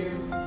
you.